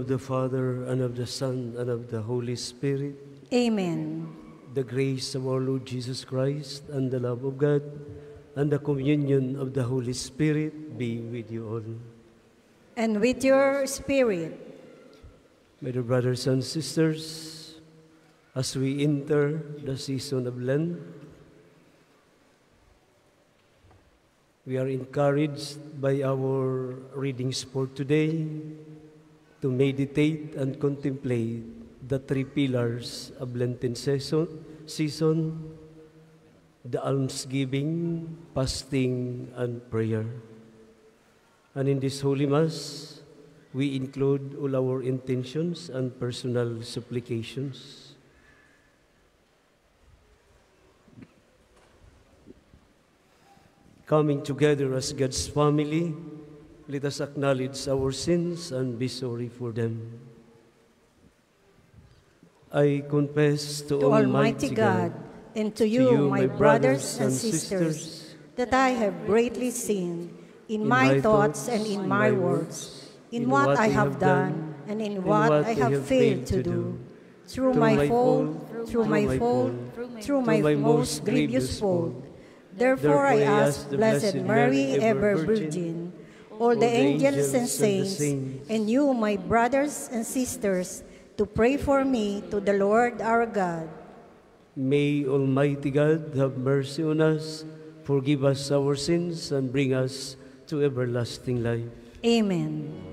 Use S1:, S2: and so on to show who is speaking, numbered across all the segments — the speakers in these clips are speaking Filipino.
S1: of the Father, and of the Son, and of the Holy Spirit,
S2: Amen.
S1: the grace of our Lord Jesus Christ, and the love of God, and the communion of the Holy Spirit be with you all.
S2: And with your spirit,
S1: My dear brothers and sisters, as we enter the season of Lent, we are encouraged by our readings for today to meditate and contemplate the three pillars of Lenten season, season the almsgiving, fasting, and prayer. And in this Holy Mass, we include all our intentions and personal supplications. Coming together as God's family, let us acknowledge our sins and be sorry for them. I confess to,
S2: to Almighty God, and to you, my brothers and sisters, that I have greatly sinned in my thoughts and in my words, in what I have done and in what I have failed to do, through my fault, through my fault, through my most grievous fault. Therefore I ask Blessed Mary, ever Virgin, all the angels and saints, and you, my brothers and sisters, to pray for me to the Lord our God.
S1: May Almighty God have mercy on us, forgive us our sins, and bring us to everlasting life.
S2: Amen.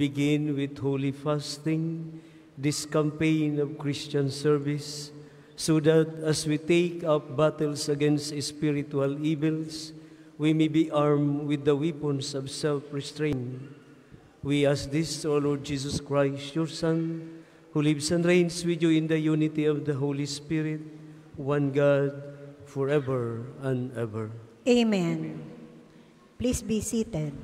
S1: Begin with holy fasting this campaign of Christian service, so that as we take up battles against spiritual evils, we may be armed with the weapons of self-restraint. We ask this, O Lord Jesus Christ, your Son, who lives and reigns with you in the unity of the Holy Spirit, one God, forever and ever.
S2: Amen. Please be seated.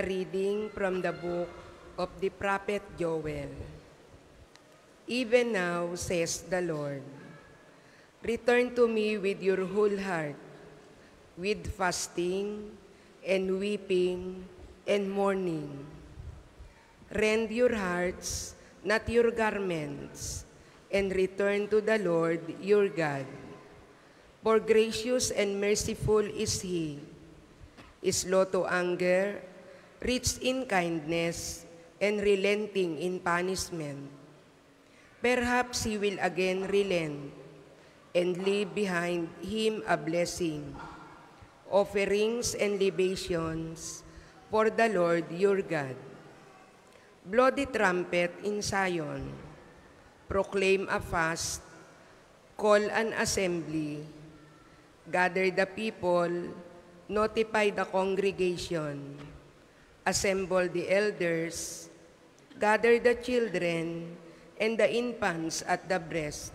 S3: Reading from the book of the prophet Joel. Even now, says the Lord, return to me with your whole heart, with fasting and weeping and mourning. Rend your hearts, not your garments, and return to the Lord your God. For gracious and merciful is He, slow to anger, rich in kindness, and relenting in punishment. Perhaps he will again relent and leave behind him a blessing, offerings and libations for the Lord your God. Blow the trumpet in Zion, proclaim a fast, call an assembly, gather the people, notify the congregation, assemble the elders, gather the children and the infants at the breast.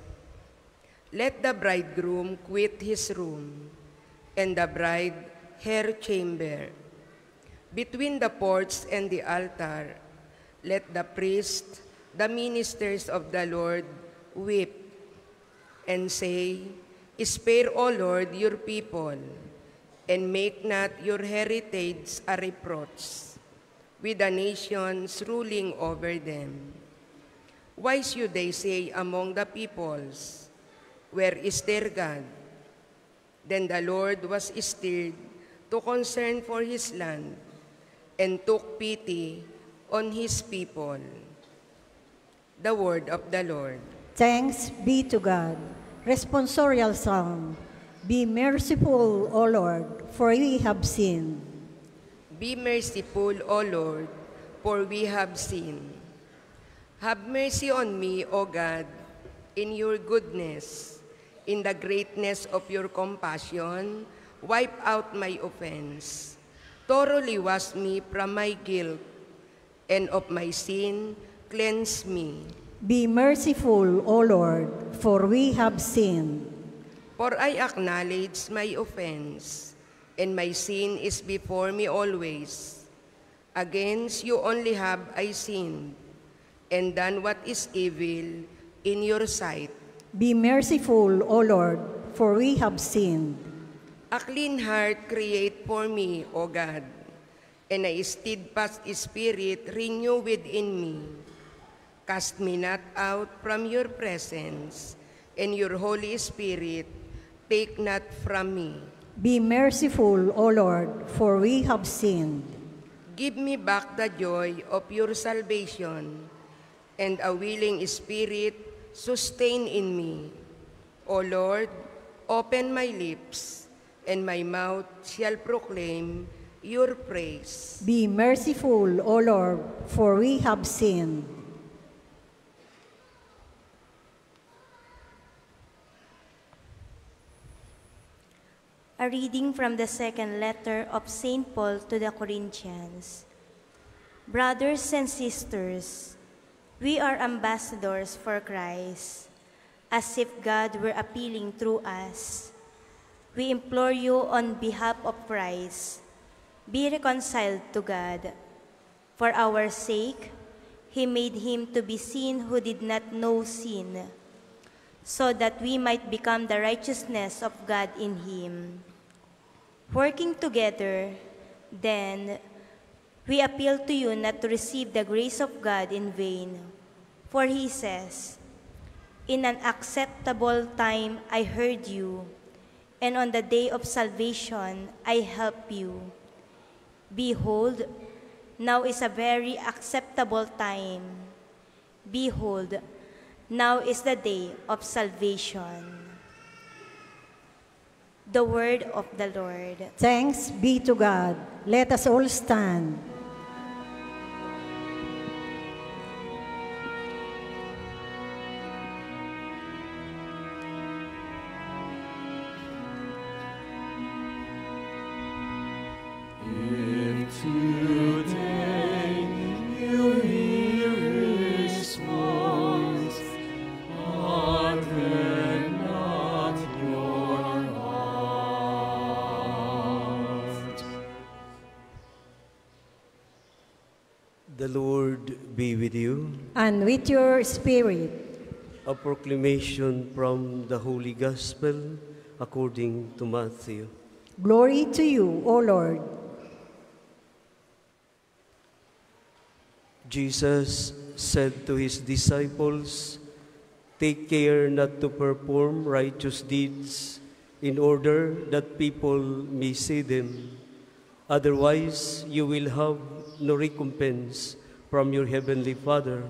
S3: Let the bridegroom quit his room, and the bride her chamber. Between the porch and the altar, let the priest, the ministers of the Lord, weep and say, Spare, O Lord, your people, and make not your heritage a reproach with the nations ruling over them. Why should they say among the peoples, Where is their God? Then the Lord was stirred to concern for his land and took pity on his people. The word of the Lord.
S2: Thanks be to God. Responsorial Psalm. Be merciful, O Lord, for we have sinned.
S3: Be merciful, O Lord, for we have sinned. Have mercy on me, O God, in your goodness. In the greatness of your compassion, wipe out my offense. Thoroughly wash me from my guilt, and of my sin, cleanse me.
S2: Be merciful, O Lord, for we have sinned.
S3: For I acknowledge my offense, and my sin is before me always. Against you only have I sinned, and done what is evil in your sight.
S2: Be merciful, O Lord, for we have sinned.
S3: A clean heart create for me, O God, and a steadfast spirit renew within me. Cast me not out from your presence, and your Holy Spirit take not from me.
S2: Be merciful, O Lord, for we have sinned.
S3: Give me back the joy of your salvation, and a willing spirit sustain in me. O Lord, open my lips, and my mouth shall proclaim your praise.
S2: Be merciful, O Lord, for we have sinned.
S4: Reading from the second letter of St. Paul to the Corinthians. Brothers and sisters, we are ambassadors for Christ, as if God were appealing through us. We implore you on behalf of Christ, be reconciled to God. For our sake, he made him to be sin who did not know sin, so that we might become the righteousness of God in him. Working together, then, we appeal to you not to receive the grace of God in vain. For he says, In an acceptable time I heard you, and on the day of salvation I help you. Behold, now is a very acceptable time. Behold, now is the day of salvation. The word of the Lord.
S2: Thanks be to God. Let us all stand. And with your spirit,
S1: A proclamation from the Holy Gospel according to Matthew.
S2: glory to you, O Lord.
S1: Jesus said to his disciples, Take care not to perform righteous deeds in order that people may see them. Otherwise, you will have no recompense from your heavenly Father.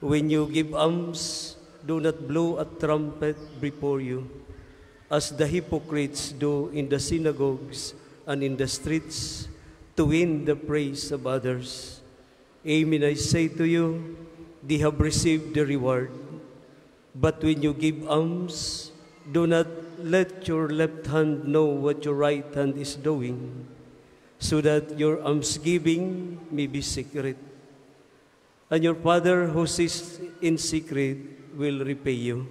S1: When you give alms, do not blow a trumpet before you, as the hypocrites do in the synagogues and in the streets, to win the praise of others. Amen, I say to you, they have received the reward. But when you give alms, do not let your left hand know what your right hand is doing, so that your almsgiving may be secret. And your Father who sits in secret will repay you.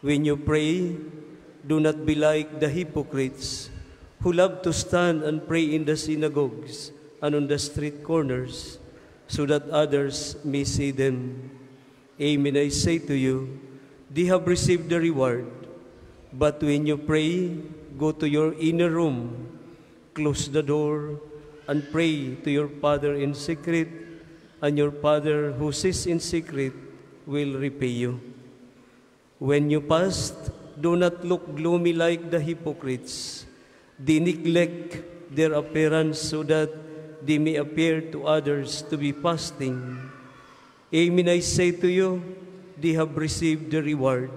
S1: When you pray, do not be like the hypocrites who love to stand and pray in the synagogues and on the street corners, so that others may see them. Amen, I say to you, they have received the reward. But when you pray, go to your inner room, close the door, and pray to your Father in secret, and your Father who sees in secret will repay you. When you fast, do not look gloomy like the hypocrites. They neglect their appearance so that they may appear to others to be fasting. Amen, I say to you, they have received the reward.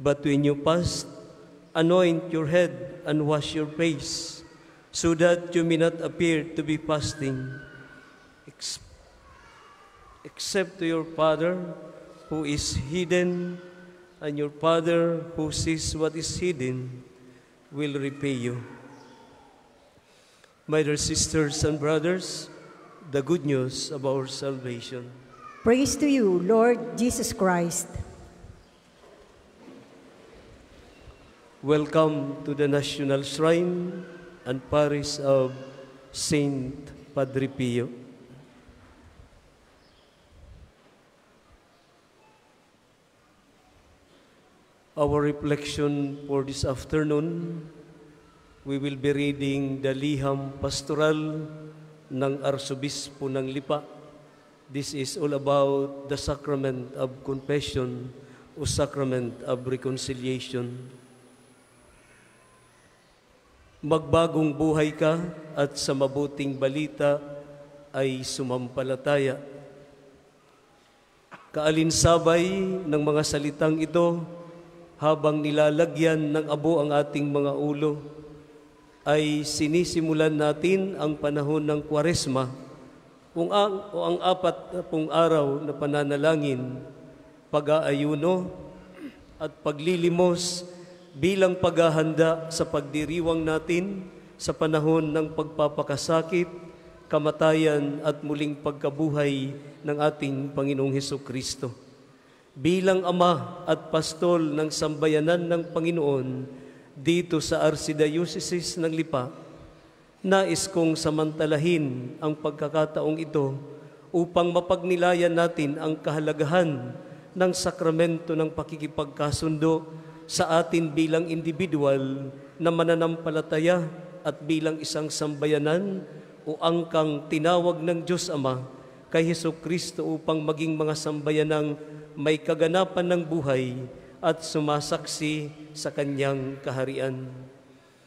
S1: But when you fast, anoint your head and wash your face, so that you may not appear to be fasting, ex- except to your Father who is hidden, and your Father who sees what is hidden will repay you. My dear sisters and brothers, the good news of our salvation.
S2: Praise to you, Lord Jesus Christ.
S1: Welcome to the National Shrine and Parish of Saint Padre Pio. Our reflection for this afternoon, we will be reading the Liham Pastoral ng Arsobispo ng Lipa. This is all about the sacrament of confession o sacrament of reconciliation. Magbagong buhay ka at sa mabuting balita ay sumampalataya. Kaalinsabay ng mga salitang ito habang nilalagyan ng abo ang ating mga ulo, ay sinisimulan natin ang panahon ng kwaresma kung ang, o ang apat na pong araw na pananalangin, pag-aayuno at paglilimos bilang paghahanda sa pagdiriwang natin sa panahon ng pagpapakasakit, kamatayan at muling pagkabuhay ng ating Panginoong Heso Kristo. Bilang ama at pastol ng sambayanan ng Panginoon dito sa Archdiocese ng Lipa, nais kong samantalahin ang pagkakataong ito upang mapagnilayan natin ang kahalagahan ng sakramento ng pakikipagkasundo sa atin bilang individual na mananampalataya at bilang isang sambayanan o angkang tinawag ng Diyos Ama kay Heso Kristo upang maging mga sambayanang may kaganapan ng buhay at sumasaksi sa kanyang kaharian.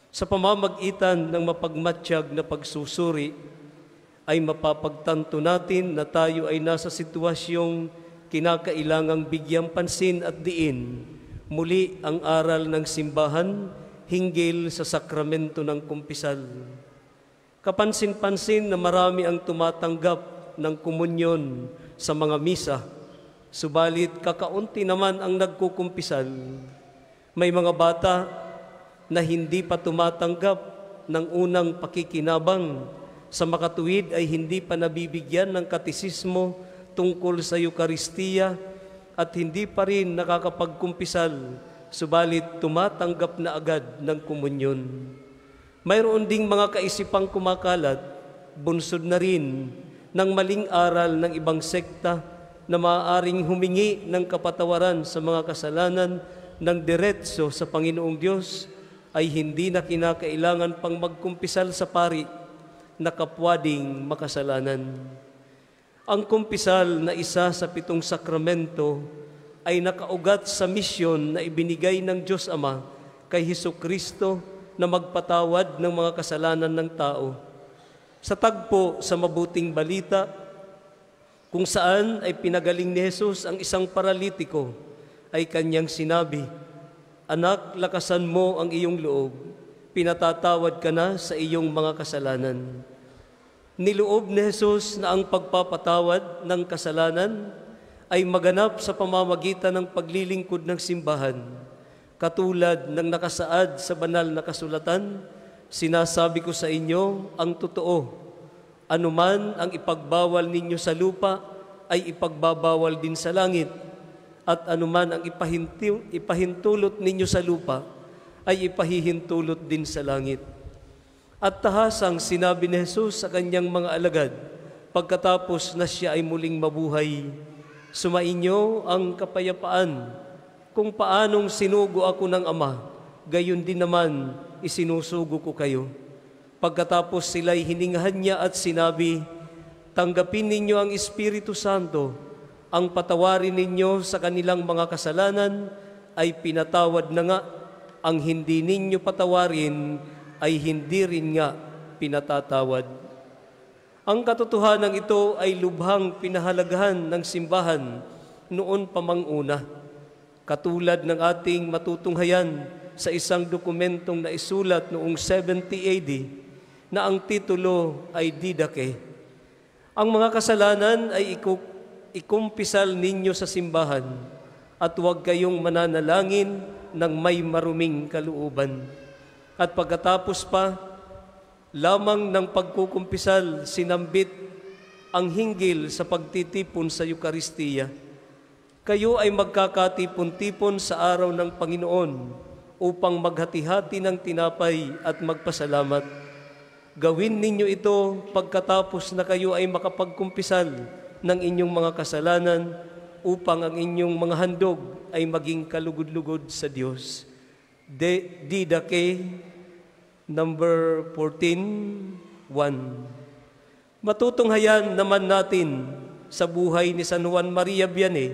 S1: Sa pamamagitan ng mapagmatsyag na pagsusuri, ay mapapagtanto natin na tayo ay nasa sitwasyong kinakailangang bigyang pansin at diin muli ang aral ng simbahan hinggil sa sakramento ng kumpisal. Kapansin-pansin na marami ang tumatanggap ng komunyon sa mga misa, subalit kakaunti naman ang nagkukumpisal. May mga bata na hindi pa tumatanggap ng unang pakikinabang sa makatuwid ay hindi pa nabibigyan ng katisismo tungkol sa Eukaristiya at hindi pa rin nakakapagkumpisal, subalit tumatanggap na agad ng komunyon. Mayroon ding mga kaisipang kumakalat, bunsod na rin ng maling aral ng ibang sekta na maaaring humingi ng kapatawaran sa mga kasalanan ng diretso sa Panginoong Diyos ay hindi na kinakailangan pang magkumpisal sa pari na kapwading makasalanan. Ang kumpisal na isa sa pitong sakramento ay nakaugat sa misyon na ibinigay ng Diyos Ama kay Heso Kristo na magpatawad ng mga kasalanan ng tao. Sa tagpo sa mabuting balita, kung saan ay pinagaling ni Jesus ang isang paralitiko, ay kanyang sinabi, Anak, lakasan mo ang iyong loob, pinatatawad ka na sa iyong mga kasalanan. Niloob ni Jesus na ang pagpapatawad ng kasalanan ay maganap sa pamamagitan ng paglilingkod ng simbahan. Katulad ng nakasaad sa banal na kasulatan, sinasabi ko sa inyo ang totoo. Anuman ang ipagbawal ninyo sa lupa ay ipagbabawal din sa langit. At anuman ang ipahintulot ninyo sa lupa ay ipahihintulot din sa langit. At tahasang sinabi ni Jesus sa kanyang mga alagad, pagkatapos na siya ay muling mabuhay, sumainyo ang kapayapaan. Kung paanong sinugo ako ng Ama, gayon din naman isinusugo ko kayo. Pagkatapos sila'y hiningahan niya at sinabi, Tanggapin ninyo ang Espiritu Santo, ang patawarin ninyo sa kanilang mga kasalanan ay pinatawad na nga, ang hindi ninyo patawarin ay hindi rin nga pinatatawad. Ang katotohanan ito ay lubhang pinahalagahan ng simbahan noon pa manguna, katulad ng ating matutunghayan sa isang dokumentong naisulat noong 70 AD na ang titulo ay Didake. Ang mga kasalanan ay ikumpisal ninyo sa simbahan at huwag kayong mananalangin ng may maruming kalooban. At pagkatapos pa, lamang ng pagkukumpisal sinambit ang hinggil sa pagtitipon sa Eukaristiya. Kayo ay magkakatipon-tipon sa araw ng Panginoon upang maghati-hati ng tinapay at magpasalamat. Gawin ninyo ito pagkatapos na kayo ay makapagkumpisal ng inyong mga kasalanan upang ang inyong mga handog ay maging kalugod-lugod sa Diyos. De, Didake, number 14, 1. Matutunghayan naman natin sa buhay ni San Juan Maria Vianney,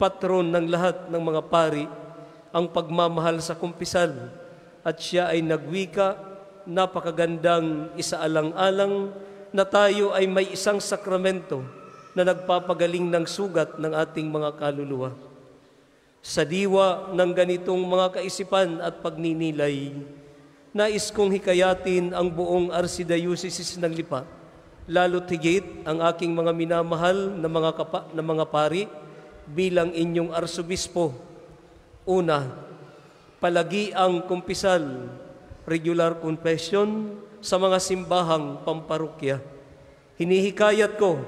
S1: patron ng lahat ng mga pari, ang pagmamahal sa kumpisal at siya ay nagwika, napakagandang isaalang-alang na tayo ay may isang sakramento na nagpapagaling ng sugat ng ating mga kaluluwa. Sa diwa ng ganitong mga kaisipan at pagninilay, nais kong hikayatin ang buong Archdiocese ng Lipa, lalo tigit ang aking mga minamahal na mga, kapa, na mga pari bilang inyong arsobispo. Una, palagi ang kumpisal, regular confession sa mga simbahang pamparokya. Hinihikayat ko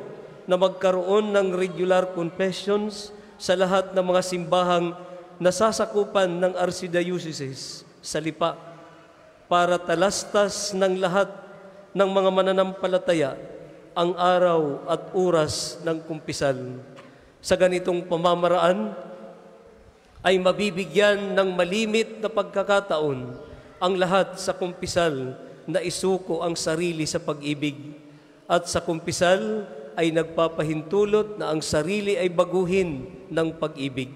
S1: na magkaroon ng regular confessions sa lahat ng mga simbahang nasasakupan ng archdiocese sa lipa para talastas ng lahat ng mga mananampalataya ang araw at oras ng kumpisal. Sa ganitong pamamaraan ay mabibigyan ng malimit na pagkakataon ang lahat sa kumpisal na isuko ang sarili sa pag-ibig at sa kumpisal ay nagpapahintulot na ang sarili ay baguhin ng pag-ibig.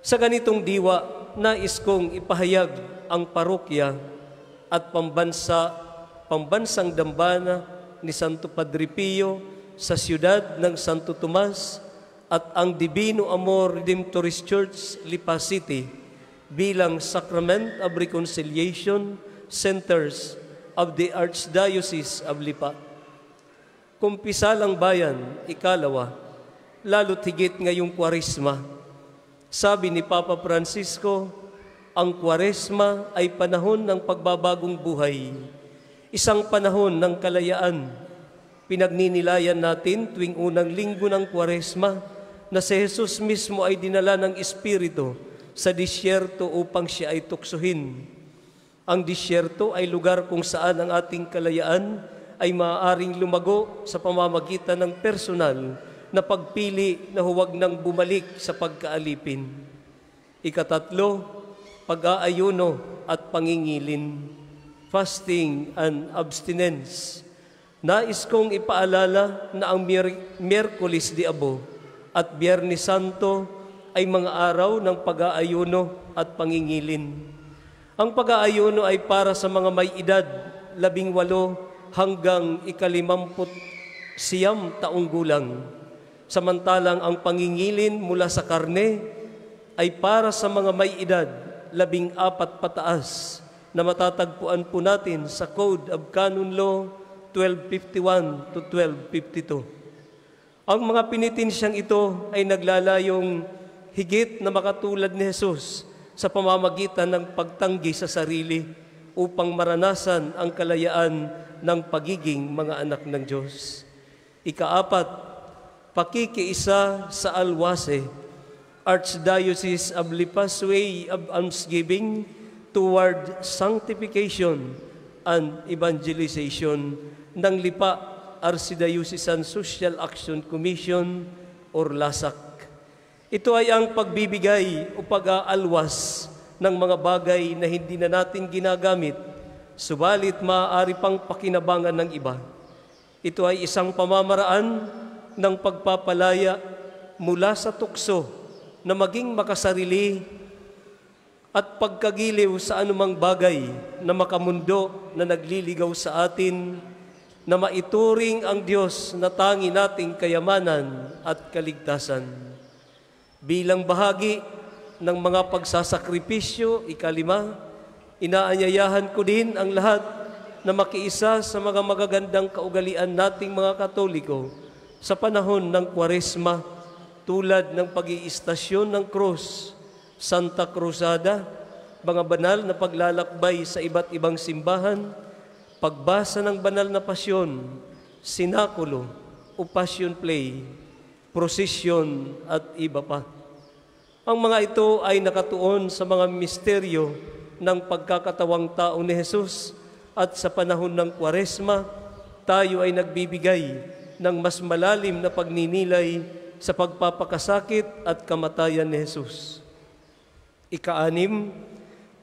S1: Sa ganitong diwa, nais kong ipahayag ang parokya at pambansa, pambansang dambana ni Santo Padre Pio sa siyudad ng Santo Tomas at ang Divino Amor Redemptoris Church, Lipa City bilang Sacrament of Reconciliation Centers of the Archdiocese of Lipa kumpisalang bayan, ikalawa, lalo tigit ngayong kwarisma. Sabi ni Papa Francisco, ang kwaresma ay panahon ng pagbabagong buhay, isang panahon ng kalayaan. Pinagninilayan natin tuwing unang linggo ng kwaresma na si Jesus mismo ay dinala ng Espiritu sa disyerto upang siya ay tuksuhin. Ang disyerto ay lugar kung saan ang ating kalayaan ay maaaring lumago sa pamamagitan ng personal na pagpili na huwag nang bumalik sa pagkaalipin. Ikatatlo, pag-aayuno at pangingilin, fasting and abstinence. Nais kong ipaalala na ang Miyerkules di Abo at Biyernes Santo ay mga araw ng pag-aayuno at pangingilin. Ang pag-aayuno ay para sa mga may edad, labing walo hanggang ikalimamput siyam taong gulang. Samantalang ang pangingilin mula sa karne ay para sa mga may edad, labing apat pataas, na matatagpuan po natin sa Code of Canon Law 1251 to 1252. Ang mga pinitinsyang ito ay naglalayong higit na makatulad ni Jesus sa pamamagitan ng pagtanggi sa sarili upang maranasan ang kalayaan ng pagiging mga anak ng Diyos. Ikaapat, pakikiisa sa Alwase, Archdiocese of Lipas Way of Almsgiving toward sanctification and evangelization ng Lipa Archdiocesan Social Action Commission or LASAC. Ito ay ang pagbibigay o pag-aalwas ng mga bagay na hindi na natin ginagamit Subalit maaari pang pakinabangan ng iba. Ito ay isang pamamaraan ng pagpapalaya mula sa tukso na maging makasarili at pagkagiliw sa anumang bagay na makamundo na nagliligaw sa atin na maituring ang Diyos na tangi nating kayamanan at kaligtasan. Bilang bahagi ng mga pagsasakripisyo, ikalima, inaanyayahan ko din ang lahat na makiisa sa mga magagandang kaugalian nating mga Katoliko sa panahon ng Kwaresma tulad ng pag-iistasyon ng krus, Santa Cruzada, mga banal na paglalakbay sa iba't ibang simbahan, pagbasa ng banal na pasyon, sinakulo o passion play, prosesyon at iba pa. Ang mga ito ay nakatuon sa mga misteryo ng pagkakatawang tao ni Jesus at sa panahon ng Kwaresma, tayo ay nagbibigay ng mas malalim na pagninilay sa pagpapakasakit at kamatayan ni Jesus. Ikaanim,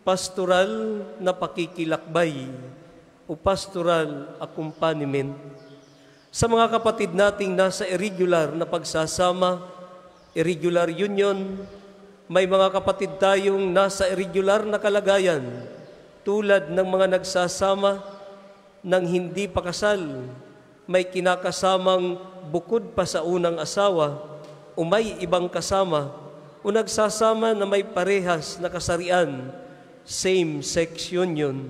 S1: pastoral na pakikilakbay o pastoral accompaniment. Sa mga kapatid nating nasa irregular na pagsasama, irregular union, may mga kapatid tayong nasa irregular na kalagayan tulad ng mga nagsasama ng hindi pakasal, may kinakasamang bukod pa sa unang asawa o may ibang kasama o nagsasama na may parehas na kasarian, same-sex union.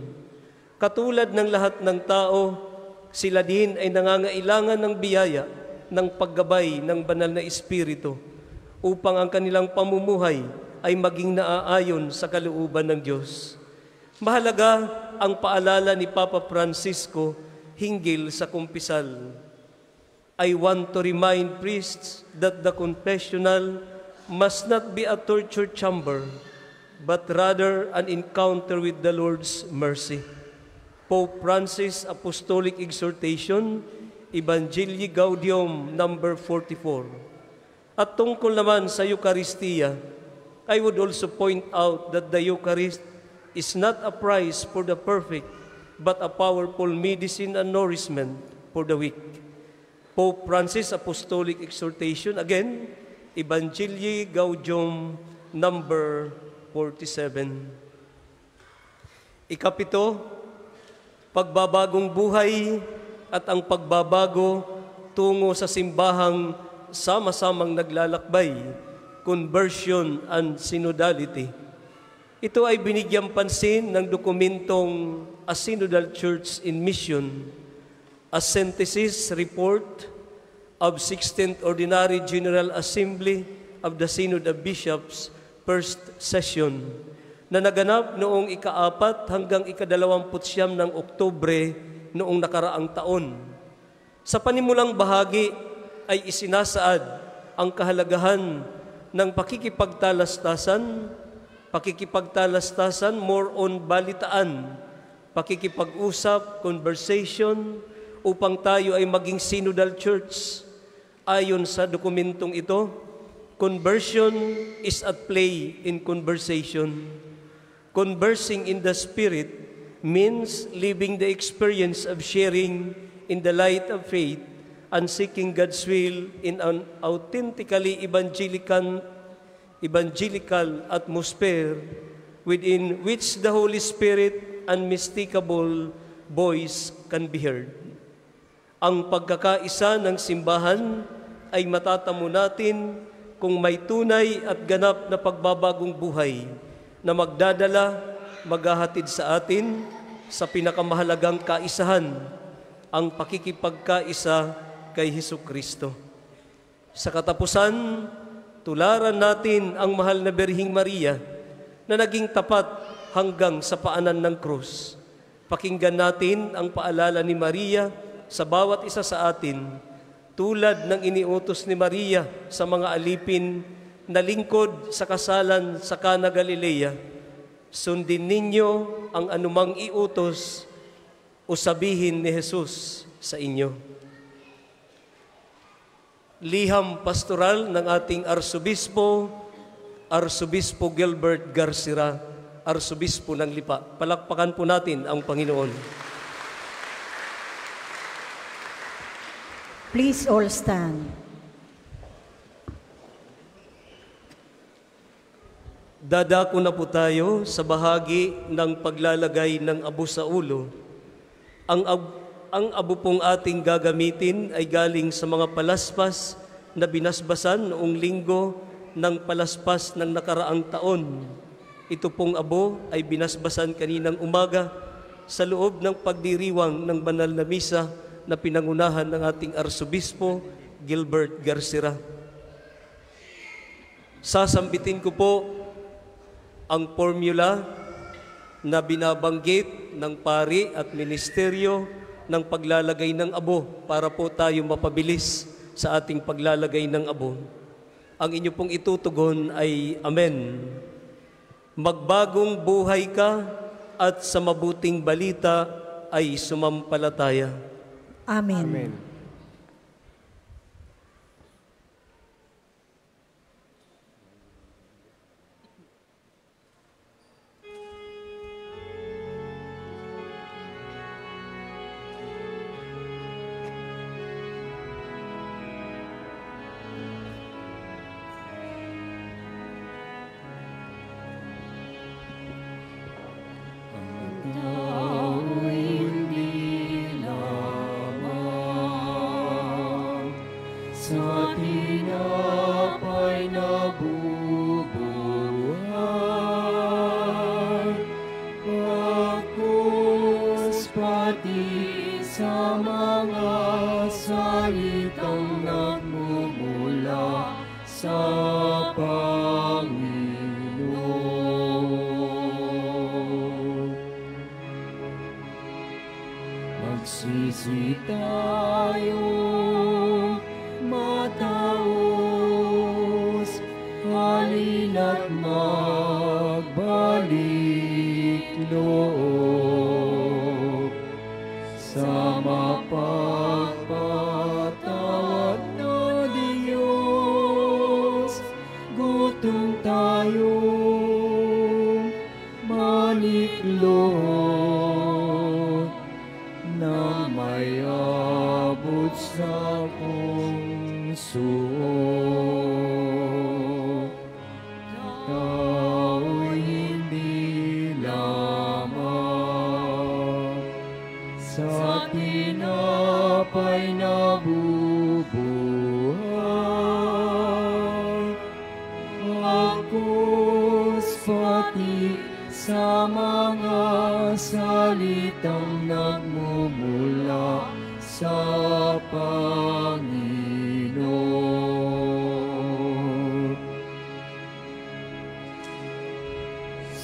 S1: Katulad ng lahat ng tao, sila din ay nangangailangan ng biyaya ng paggabay ng banal na Espiritu upang ang kanilang pamumuhay ay maging naaayon sa kalooban ng Diyos. Mahalaga ang paalala ni Papa Francisco hinggil sa kumpisal. I want to remind priests that the confessional must not be a torture chamber, but rather an encounter with the Lord's mercy. Pope Francis Apostolic Exhortation, Evangelii Gaudium number 44. At tungkol naman sa Eucharistia, I would also point out that the Eucharist is not a prize for the perfect, but a powerful medicine and nourishment for the weak. Pope Francis Apostolic Exhortation, again, Evangelii Gaudium number 47. Ikapito, pagbabagong buhay at ang pagbabago tungo sa simbahang sama-samang naglalakbay, conversion and synodality. Ito ay binigyang pansin ng dokumentong A Synodal Church in Mission, a synthesis report of 16th Ordinary General Assembly of the Synod of Bishops, first session, na naganap noong ikaapat hanggang ikadalawamputsyam ng Oktubre noong nakaraang taon. Sa panimulang bahagi ay isinasaad ang kahalagahan ng pakikipagtalastasan, pakikipagtalastasan more on balitaan, pakikipag-usap, conversation, upang tayo ay maging synodal church. Ayon sa dokumentong ito, conversion is at play in conversation. Conversing in the Spirit means living the experience of sharing in the light of faith and seeking God's will in an authentically evangelical, evangelical atmosphere within which the Holy Spirit unmistakable voice can be heard. Ang pagkakaisa ng simbahan ay matatamo natin kung may tunay at ganap na pagbabagong buhay na magdadala, maghahatid sa atin sa pinakamahalagang kaisahan, ang pakikipagkaisa kay Heso Kristo. Sa katapusan, tularan natin ang mahal na Berhing Maria na naging tapat hanggang sa paanan ng krus. Pakinggan natin ang paalala ni Maria sa bawat isa sa atin, tulad ng iniutos ni Maria sa mga alipin na lingkod sa kasalan sa Kana Galilea, sundin ninyo ang anumang iutos o sabihin ni Jesus sa inyo. Liham pastoral ng ating Arsobispo, Arsobispo Gilbert Garcira, Arsobispo ng Lipa. Palakpakan po natin ang Panginoon.
S2: Please all stand.
S1: Dadako na po tayo sa bahagi ng paglalagay ng abo sa ulo. Ang, ang abo pong ating gagamitin ay galing sa mga palaspas na binasbasan noong linggo ng palaspas ng nakaraang taon. Ito pong abo ay binasbasan kaninang umaga sa loob ng pagdiriwang ng banal na misa na pinangunahan ng ating Arsobispo Gilbert Garcera. Sasambitin ko po ang formula na binabanggit ng pari at ministeryo ng paglalagay ng abo para po tayo mapabilis sa ating paglalagay ng abo. Ang inyo pong itutugon ay Amen. Magbagong buhay ka at sa mabuting balita ay sumampalataya.
S2: Amen.
S5: Sa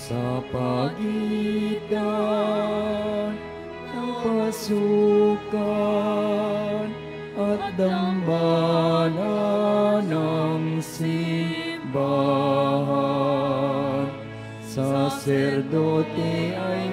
S5: Sa pagitan ng pasukan at dambana ng simbahan, saserdote ay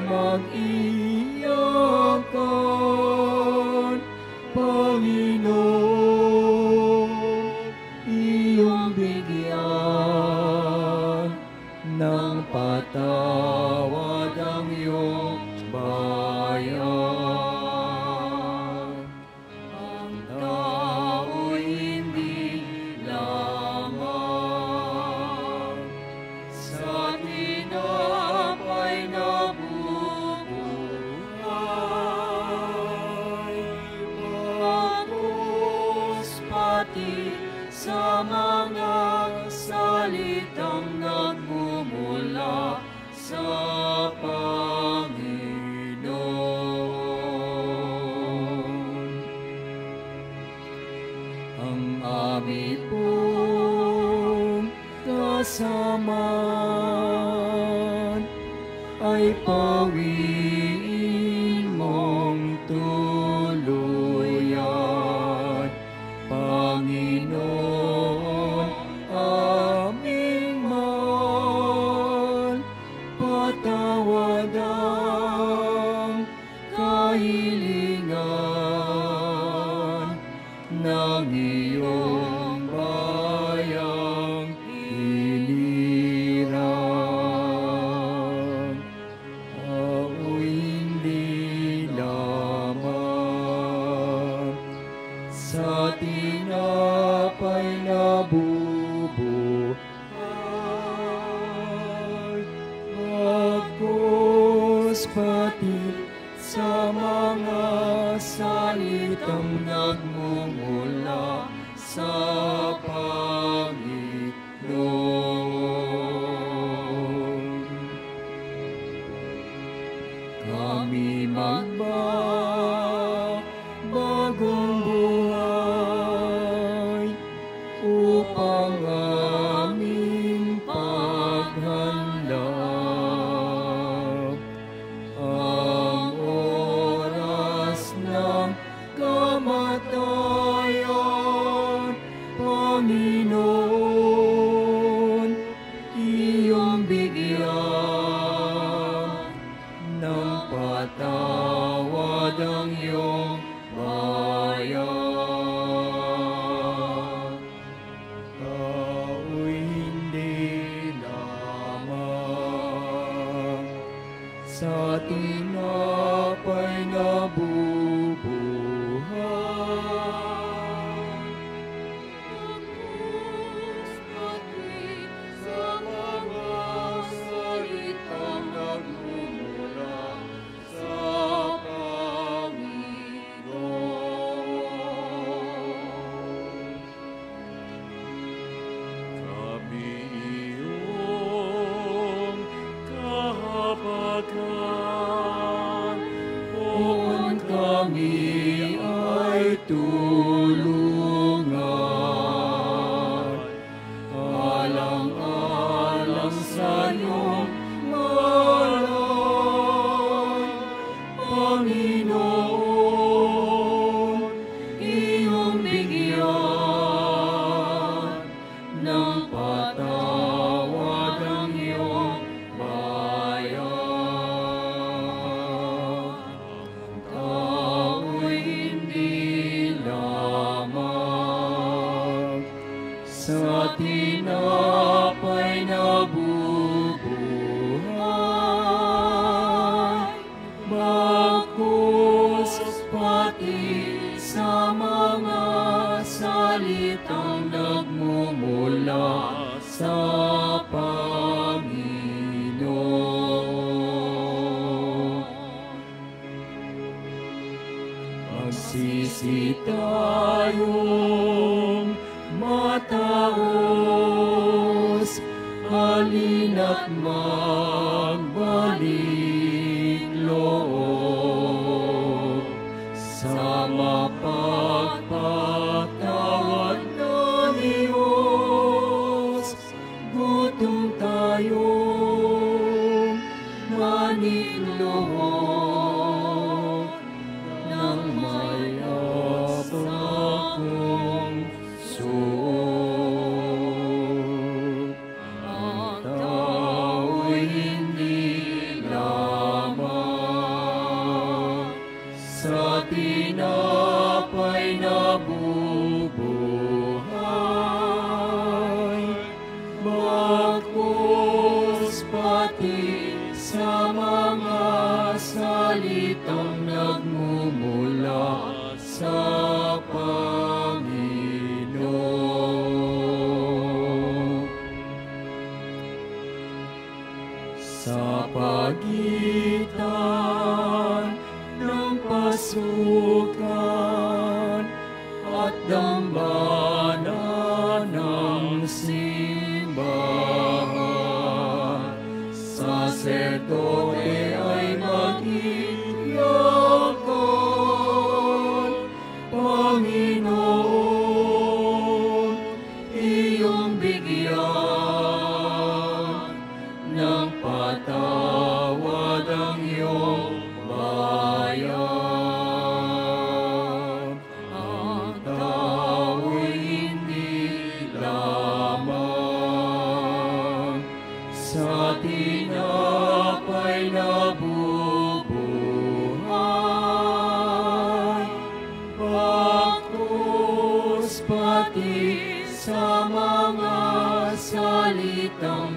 S5: mga salitang nagmumula sa Panginoon. Magsisi tayong mataos,
S2: don't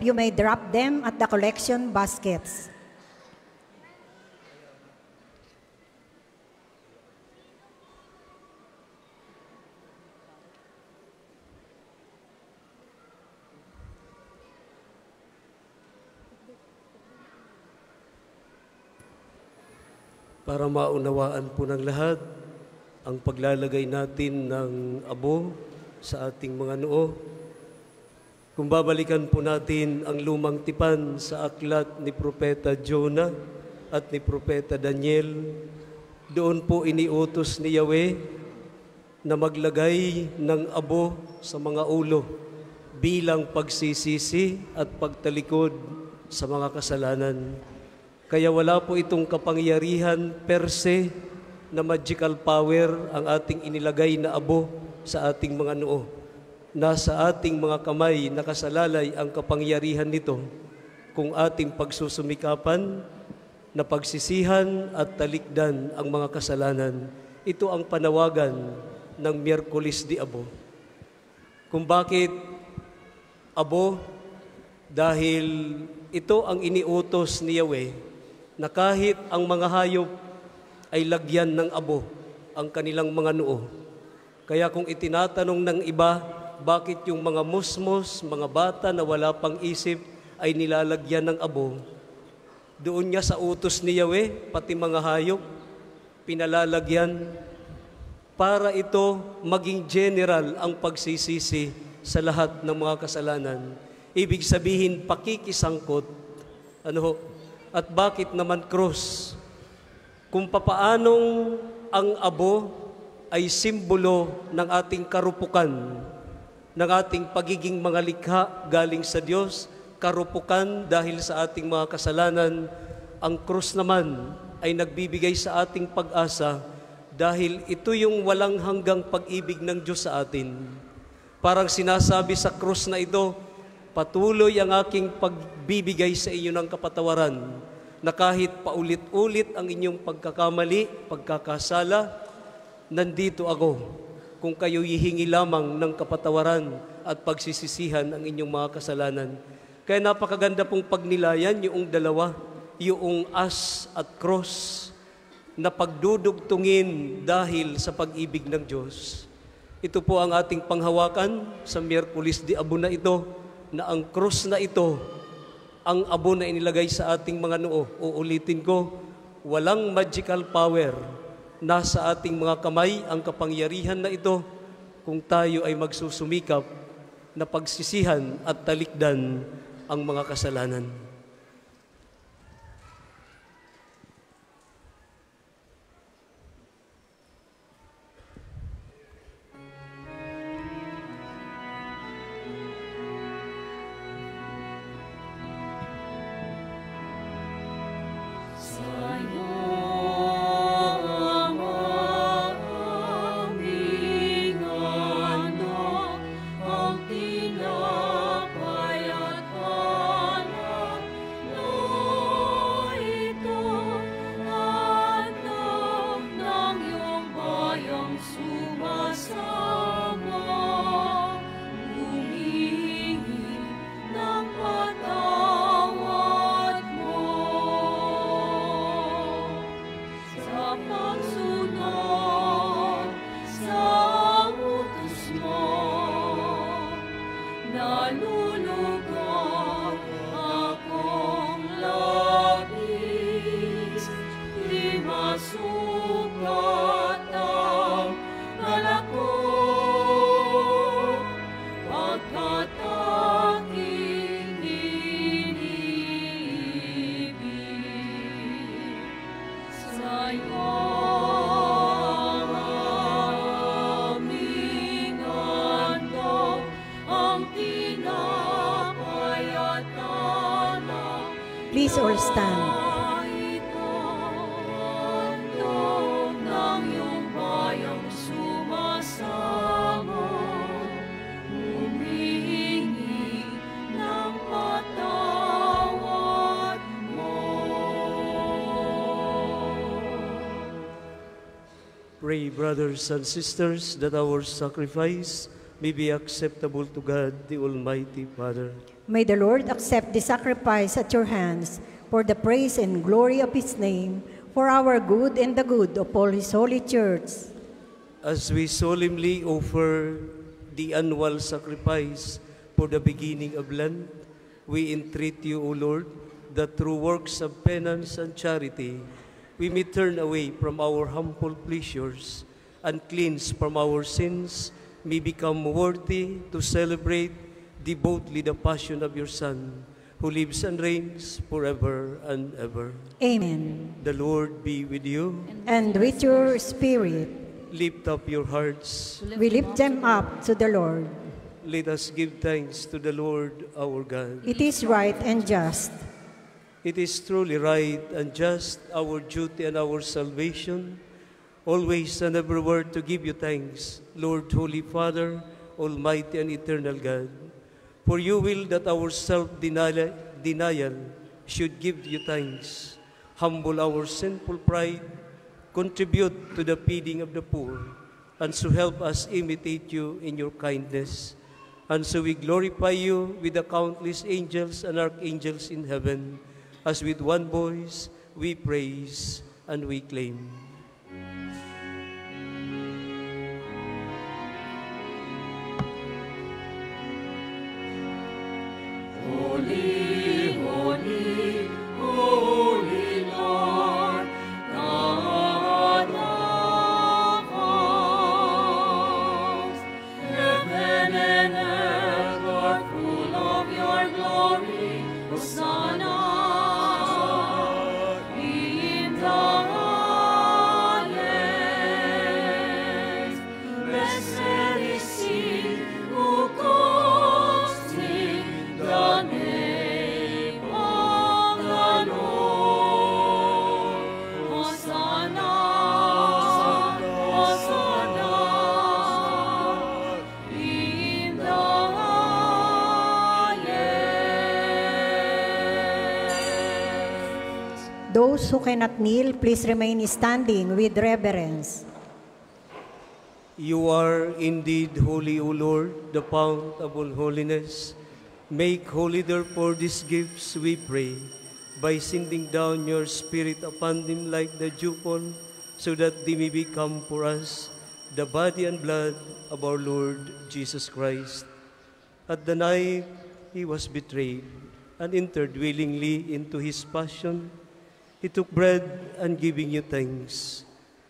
S2: you may drop them at the collection baskets.
S1: Para maunawaan po ng lahat ang paglalagay natin ng abo sa ating mga noo. Kung babalikan po natin ang lumang tipan sa aklat ni Propeta Jonah at ni Propeta Daniel, doon po iniutos ni Yahweh na maglagay ng abo sa mga ulo bilang pagsisisi at pagtalikod sa mga kasalanan. Kaya wala po itong kapangyarihan per se na magical power ang ating inilagay na abo sa ating mga noo. Nasa ating mga kamay nakasalalay ang kapangyarihan nito kung ating pagsusumikapan na pagsisihan at talikdan ang mga kasalanan. Ito ang panawagan ng Miyerkules di Abo. Kung bakit abo? Dahil ito ang iniutos ni Yahweh na kahit ang mga hayop ay lagyan ng abo ang kanilang mga noo. Kaya kung itinatanong ng iba, bakit yung mga musmos, mga bata na wala pang isip ay nilalagyan ng abo, doon niya sa utos ni Yahweh, pati mga hayop, pinalalagyan para ito maging general ang pagsisisi sa lahat ng mga kasalanan. Ibig sabihin, pakikisangkot. Ano? At bakit naman cross? Kung papaanong ang abo ay simbolo ng ating karupukan, ng ating pagiging mga likha galing sa Diyos, karupukan dahil sa ating mga kasalanan, ang krus naman ay nagbibigay sa ating pag-asa dahil ito yung walang hanggang pag-ibig ng Diyos sa atin. Parang sinasabi sa krus na ito, patuloy ang aking pagbibigay sa inyo ng kapatawaran na kahit paulit-ulit ang inyong pagkakamali, pagkakasala, nandito ako kung kayo hihingi lamang ng kapatawaran at pagsisisihan ang inyong mga kasalanan. Kaya napakaganda pong pagnilayan yung dalawa, yung as at cross na pagdudugtungin dahil sa pag-ibig ng Diyos. Ito po ang ating panghawakan sa Miyerkules di Abo na ito, na ang cross na ito, ang abo na inilagay sa ating mga noo. Uulitin ko, walang magical power. Nasa ating mga kamay ang kapangyarihan na ito kung tayo ay magsusumikap na pagsisihan at talikdan ang mga kasalanan. Brothers and sisters, that our sacrifice may be acceptable to God, the Almighty Father.
S2: May the Lord accept the sacrifice at your hands for the praise and glory of his name, for our good and the good of all his holy church.
S1: As we solemnly offer the annual sacrifice for the beginning of Lent, we entreat you, O Lord, that through works of penance and charity, we may turn away from our harmful pleasures and cleanse from our sins, may become worthy to celebrate devoutly the passion of your Son, who lives and reigns forever and ever.
S2: Amen.
S1: The Lord be with you.
S2: And with your spirit,
S1: Lift up your hearts.
S2: we lift them up to the Lord.
S1: Let us give thanks to the Lord our God.
S2: It is right and just.
S1: It is truly right and just, our duty and our salvation, always and everywhere to give you thanks, Lord, Holy Father, Almighty and Eternal God. For you will that our self-denial denial should give you thanks, humble our sinful pride, contribute to the feeding of the poor, and so help us imitate you in your kindness. And so we glorify you with the countless angels and archangels in heaven, as with one voice we praise and we claim.
S5: Holy, holy, holy
S2: Those who cannot kneel, please remain standing with reverence.
S1: You are indeed holy, O Lord, the fount of all holiness. Make holy therefore these gifts, we pray, by sending down your Spirit upon them like the dewfall, so that they may become for us the body and blood of our Lord Jesus Christ. At the night he was betrayed and entered willingly into his passion, he took bread and giving you thanks,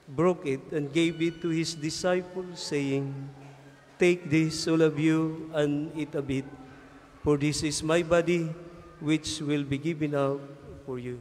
S1: broke it and gave it to his disciples, saying, Take this, all of you, and eat of it, for this is my body, which will be given up for you.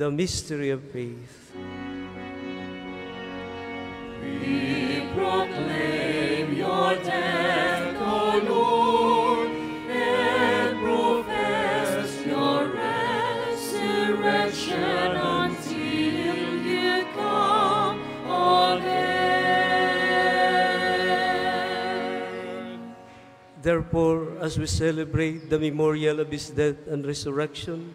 S1: The mystery of faith.
S5: We proclaim your death, O Lord, and profess your resurrection until you come again.
S1: Therefore, as we celebrate the memorial of his death and resurrection,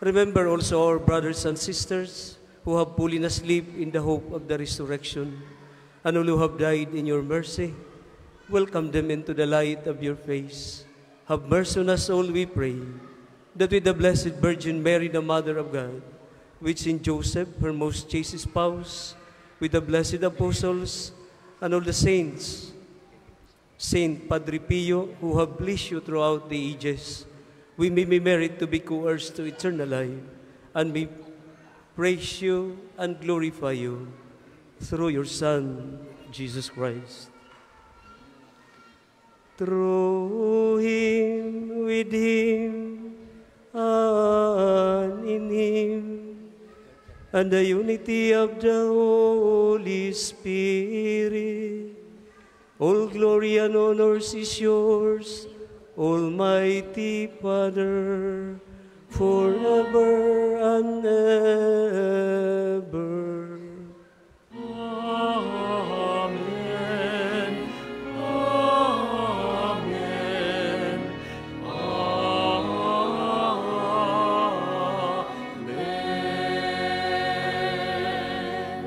S1: Remember also our brothers and sisters who have fallen asleep in the hope of the resurrection, and all who have died in your mercy. Welcome them into the light of your face. Have mercy on us all, we pray, that with the Blessed Virgin Mary, the Mother of God, with Saint Joseph, her most chaste spouse, with the blessed apostles, and all the saints, Saint Padre Pio, who have blessed you throughout the ages, we may be merit to be co-heirs to eternal life, and we praise you and glorify you through your Son, Jesus Christ. Through Him, with Him, and in Him, and the unity of the Holy Spirit, all glory and honors is yours, Almighty Father, forever and ever.
S5: Amen. Amen. Amen.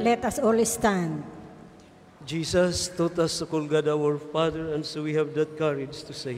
S2: Let us all stand.
S1: Jesus taught us to call God our Father, and so we have that courage to say,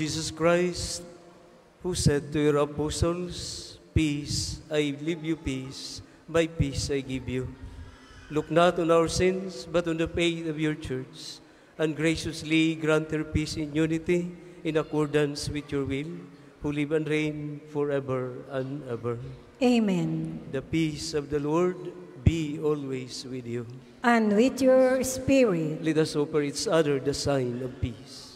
S1: Jesus Christ, who said to your apostles, Peace, I leave you peace, my peace I give you. Look not on our sins, but on the faith of your church, and graciously grant her peace in unity, in accordance with your will, who live and reign forever and ever.
S2: Amen.
S1: The peace of the Lord be always with you.
S5: And with your spirit.
S1: Let us offer each other the sign of peace.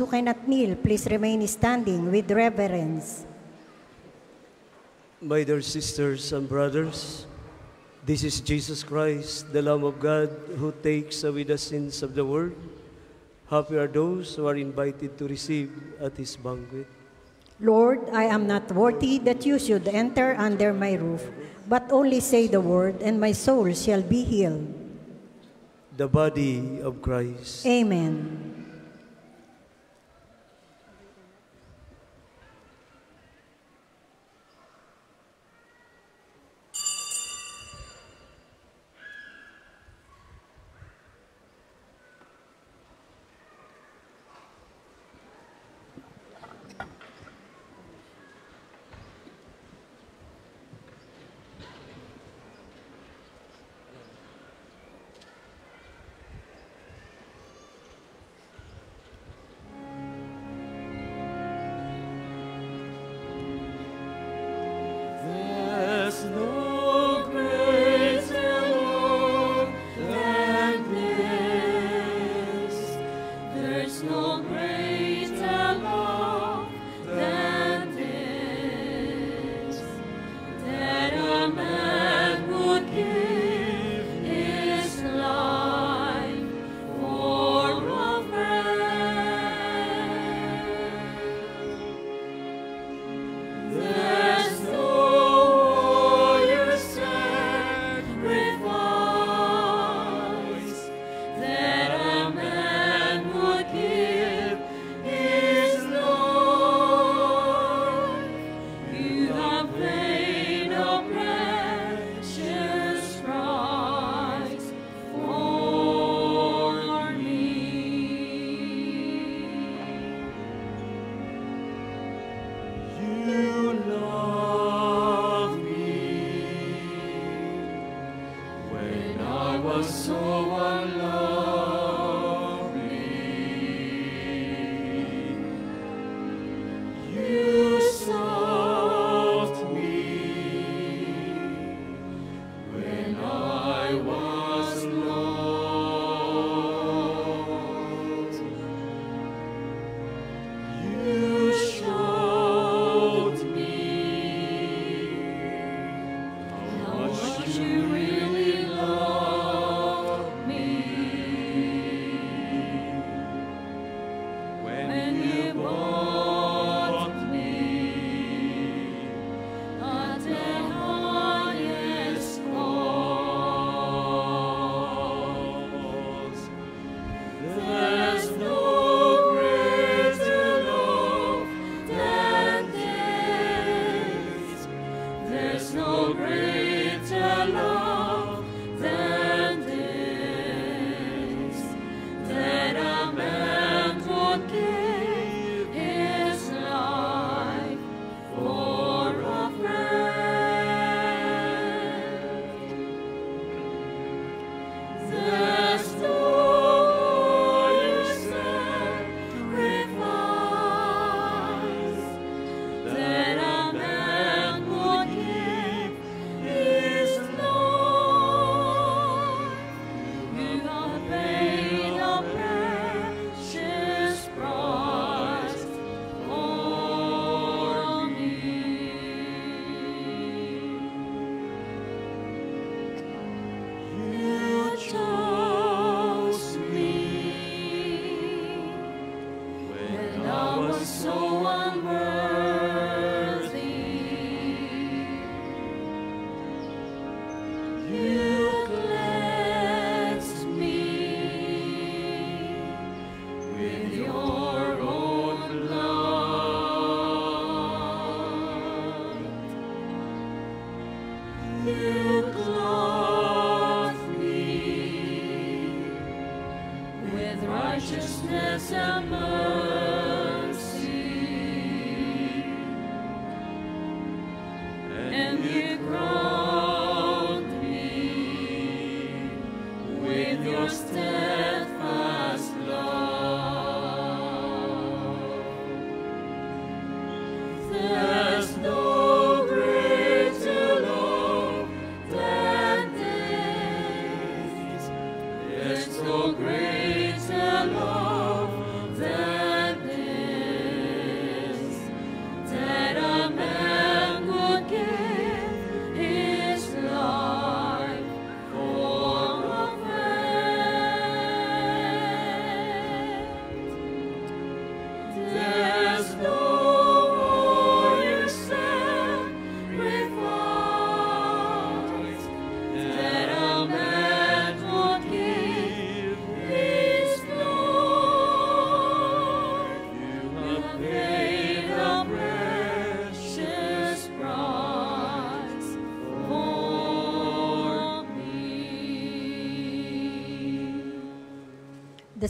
S5: Who cannot kneel, please remain standing with reverence.
S1: My dear sisters and brothers, this is Jesus Christ, the Lamb of God, who takes away the sins of the world. Happy are those who are invited to receive at His banquet.
S5: Lord, I am not worthy that you should enter under my roof, but only say the word, and my soul shall be healed.
S1: The body of Christ.
S5: Amen.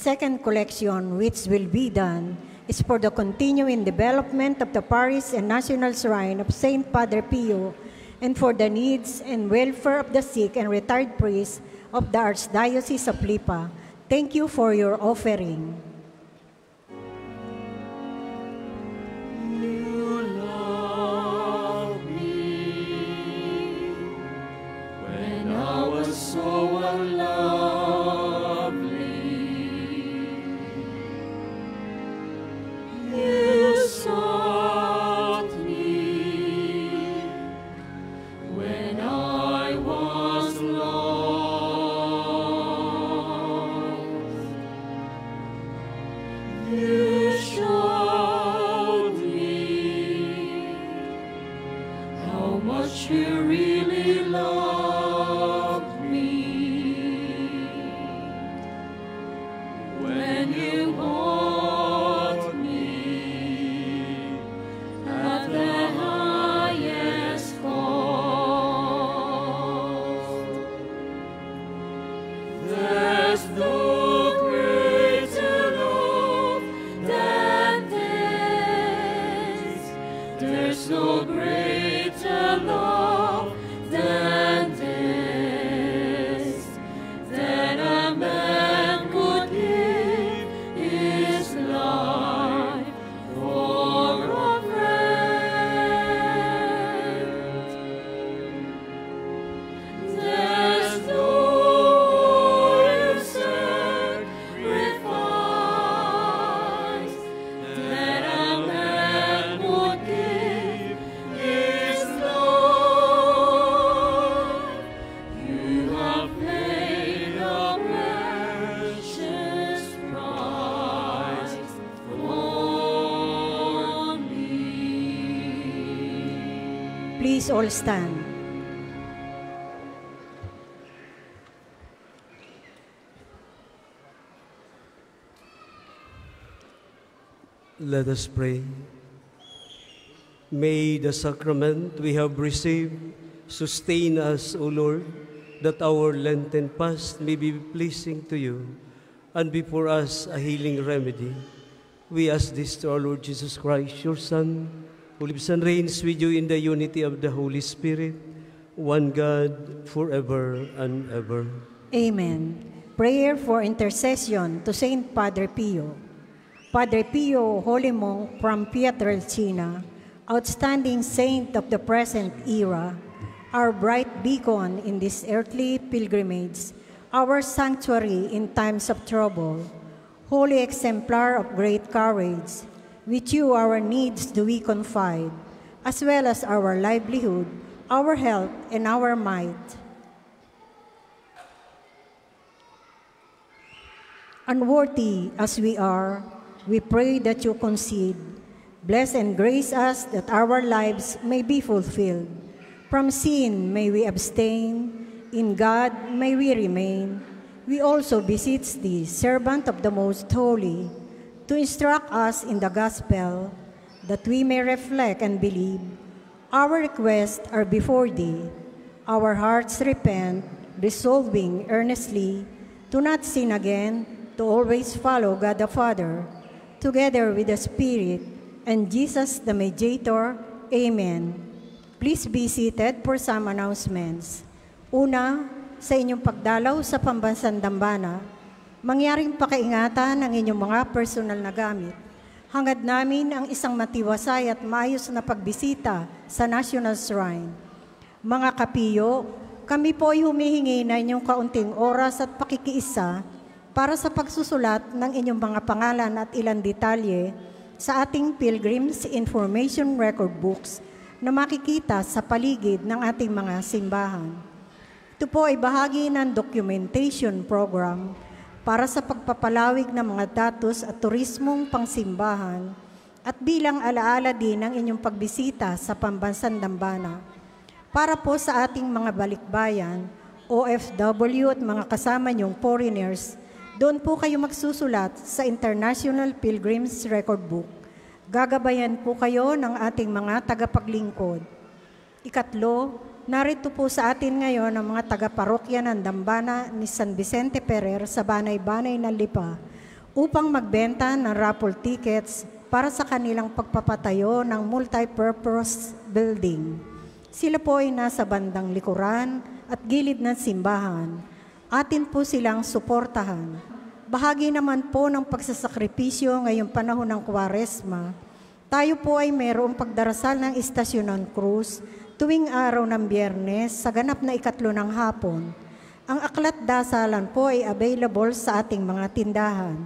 S5: Second collection, which will be done, is for the continuing development of the parish and national shrine of St. Padre Pio and for the needs and welfare of the sick and retired priests of the Archdiocese of Lipa. Thank you for your offering. All stand.
S1: Let us pray. May the sacrament we have received sustain us, O Lord, that our Lenten fast may be pleasing to you and be for us a healing remedy. We ask this to our Lord Jesus Christ, your Son, who lives and reigns with you in the unity of the Holy Spirit, one God, forever and ever.
S5: Amen. Prayer for intercession to Saint Padre Pio. Padre Pio, holy monk from Pietrelcina, outstanding saint of the present era, our bright beacon in this earthly pilgrimage, our sanctuary in times of trouble, holy exemplar of great courage, with you our needs do we confide, as well as our livelihood, our health, and our might. Unworthy as we are, we pray that you concede. Bless and grace us that our lives may be fulfilled. From sin may we abstain, in God may we remain. We also beseech thee, servant of the Most Holy, to instruct us in the gospel, that we may reflect and believe. Our requests are before thee.
S2: our hearts repent, resolving earnestly to not sin again, to always follow God the Father, together with the Spirit and Jesus the Mediator. Amen. Please be seated for some announcements. Una, sa inyong pagdalaw sa pambansang dambana, mangyaring pakaingatan ang inyong mga personal na gamit. Hangad namin ang isang matiwasay at maayos na pagbisita sa National Shrine. Mga kapiyo, kami po ay humihingi na inyong kaunting oras at pakikiisa para sa pagsusulat ng inyong mga pangalan at ilang detalye sa ating Pilgrims Information Record Books na makikita sa paligid ng ating mga simbahan. Ito po ay bahagi ng documentation program para sa pagpapalawig ng mga datos at turismong pangsimbahan at bilang alaala din ng inyong pagbisita sa Pambansang Dambana. Para po sa ating mga balikbayan, OFW at mga kasama niyong foreigners, doon po kayo magsusulat sa International Pilgrims Record Book. Gagabayan po kayo ng ating mga tagapaglingkod. Ikatlo, Narito po sa atin ngayon ang mga taga-parokya ng Dambana ni San Vicente Ferrer sa Banay-Banay ng Lipa upang magbenta ng raffle tickets para sa kanilang pagpapatayo ng multi-purpose building. Sila po ay nasa bandang likuran at gilid ng simbahan. Atin po silang suportahan. Bahagi naman po ng pagsasakripisyo ngayong panahon ng Kwaresma. Tayo po ay mayroong pagdarasal ng Istasyon ng Cruz tuwing araw ng biyernes sa ganap na ikatlo ng hapon. Ang aklat dasalan po ay available sa ating mga tindahan.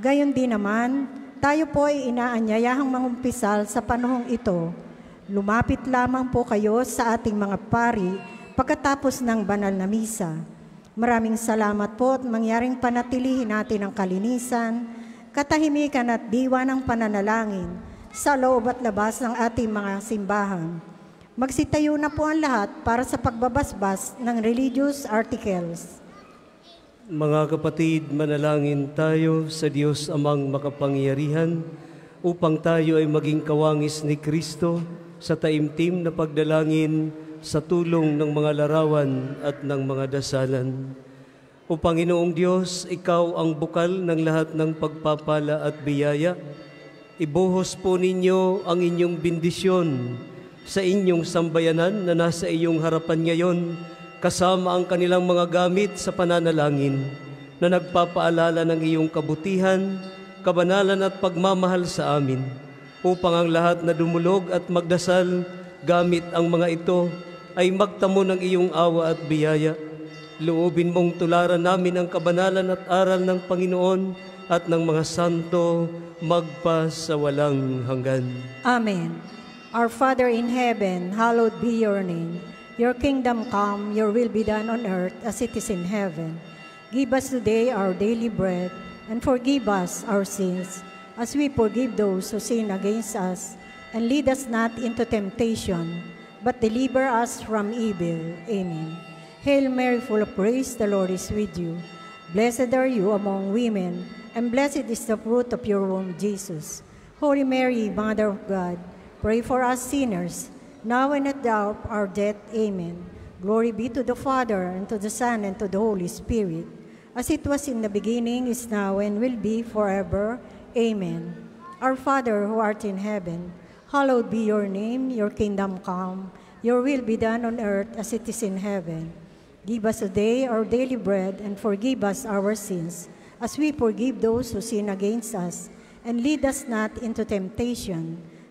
S2: Gayon din naman, tayo po ay inaanyayahang mangumpisal sa panahong ito. Lumapit lamang po kayo sa ating mga pari pagkatapos ng banal na misa. Maraming salamat po at mangyaring panatilihin natin ang kalinisan, katahimikan at diwa ng pananalangin sa loob at labas ng ating mga simbahan Magsitayo na po ang lahat para sa pagbabasbas ng religious articles.
S1: Mga kapatid, manalangin tayo sa Diyos amang makapangyarihan upang tayo ay maging kawangis ni Kristo sa taimtim na pagdalangin sa tulong ng mga larawan at ng mga dasalan. O Panginoong Diyos, Ikaw ang bukal ng lahat ng pagpapala at biyaya. Ibuhos po ninyo ang inyong bendisyon sa inyong sambayanan na nasa iyong harapan ngayon, kasama ang kanilang mga gamit sa pananalangin na nagpapaalala ng iyong kabutihan, kabanalan at pagmamahal sa amin, upang ang lahat na dumulog at magdasal gamit ang mga ito ay magtamo ng iyong awa at biyaya. Loobin mong tularan namin ang kabanalan at aral ng Panginoon at ng mga santo magpa sa walang hanggan.
S2: Amen. Our Father in heaven, hallowed be your name. Your kingdom come, your will be done on earth as it is in heaven. Give us today our daily bread, and forgive us our sins, as we forgive those who sin against us. And lead us not into temptation, but deliver us from evil. Amen. Hail Mary, full of grace, the Lord is with you. Blessed are you among women, and blessed is the fruit of your womb, Jesus. Holy Mary, Mother of God, Pray for us sinners, now and at the hour of our death. Amen. Glory be to the Father, and to the Son, and to the Holy Spirit, as it was in the beginning, is now, and will be forever. Amen. Our Father, who art in heaven, hallowed be your name, your kingdom come, your will be done on earth as it is in heaven. Give us today our daily bread, and forgive us our sins, as we forgive those who sin against us. And lead us not into temptation,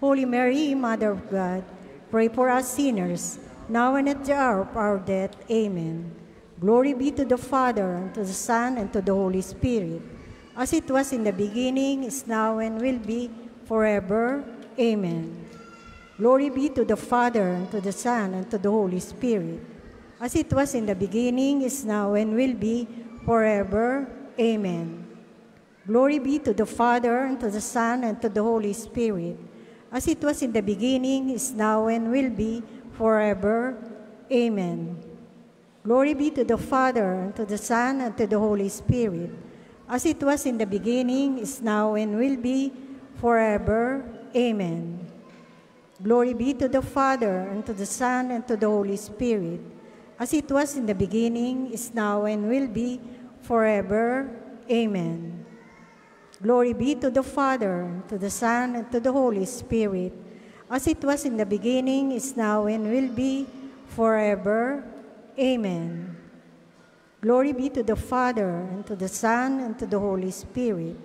S2: Holy Mary, Mother of God, pray for us sinners, now and at the hour of our death. Amen. Glory be to the Father, and to the Son, and to the Holy Spirit, as it was in the beginning, is now, and will be forever. Amen. Glory be to the Father, and to the Son, and to the Holy Spirit, as it was in the beginning, is now, and will be forever. Amen. Glory be to the Father, and to the Son, and to the Holy Spirit, as it was in the beginning, is now, and will be forever. Amen. Glory be to the Father, and to the Son, and to the Holy Spirit, as it was in the beginning, is now, and will be forever. Amen. Glory be to the Father, and to the Son, and to the Holy Spirit, as it was in the beginning, is now, and will be forever. Amen. Glory be to the Father, to the Son, and to the Holy Spirit, as it was in the beginning, is now, and will be forever. Amen. Glory be to the Father, and to the Son, and to the Holy Spirit,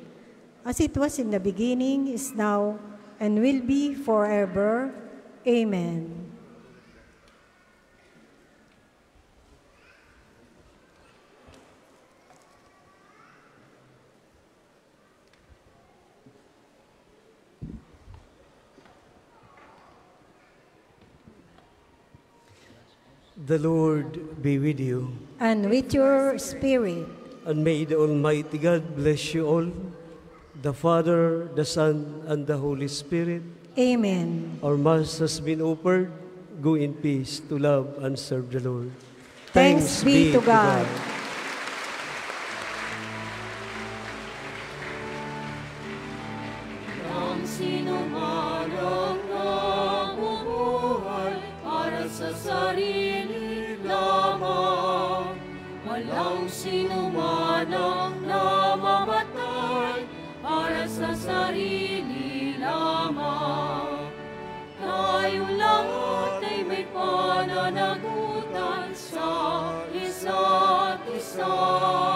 S2: as it was in the beginning, is now, and will be forever. Amen.
S1: The Lord be with you.
S2: And with your spirit,
S1: And may the Almighty God bless you all, the Father, the Son, and the Holy Spirit.
S2: Amen.
S1: Our Mass has been offered. Go in peace to love and serve the Lord.
S2: Thanks be to God.
S5: Ang panagutan sa isa't isa.